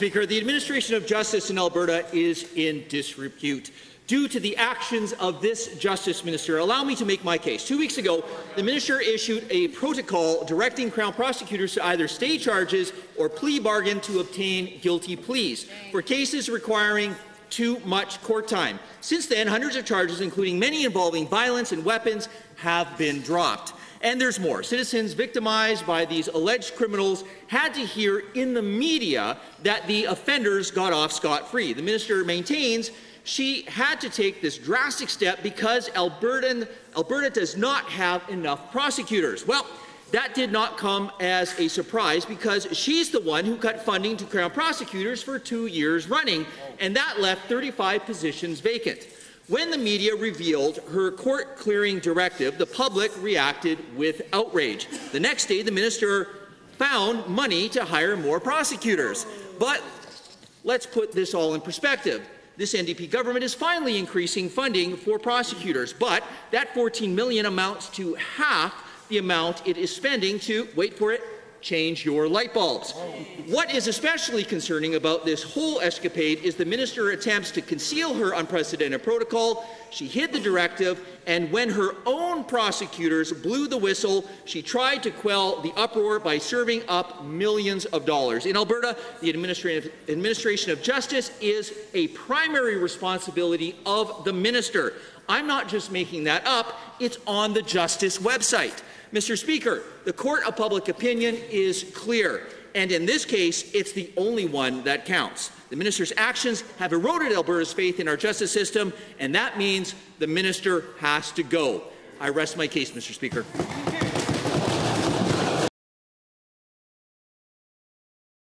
Speaker, the administration of justice in Alberta is in disrepute due to the actions of this Justice Minister. Allow me to make my case. Two weeks ago, the Minister issued a protocol directing Crown prosecutors to either stay charges or plea bargain to obtain guilty pleas for cases requiring too much court time. Since then, hundreds of charges, including many involving violence and weapons, have been dropped. And there's more. Citizens victimized by these alleged criminals had to hear in the media that the offenders got off scot-free. The minister maintains she had to take this drastic step because Albertan, Alberta does not have enough prosecutors. Well, that did not come as a surprise because she's the one who cut funding to Crown prosecutors for two years running, and that left 35 positions vacant. When the media revealed her court clearing directive, the public reacted with outrage. The next day, the minister found money to hire more prosecutors. But let's put this all in perspective. This NDP government is finally increasing funding for prosecutors, but that 14 million amounts to half the amount it is spending to, wait for it, change your light bulbs. What is especially concerning about this whole escapade is the minister attempts to conceal her unprecedented protocol. She hid the directive, and when her own prosecutors blew the whistle, she tried to quell the uproar by serving up millions of dollars. In Alberta, the administration of justice is a primary responsibility of the minister. I'm not just making that up, it's on the Justice website. Mr. Speaker, the court of public opinion is clear, and in this case, it's the only one that counts. The minister's actions have eroded Alberta's faith in our justice system, and that means the minister has to go. I rest my case, Mr. Speaker.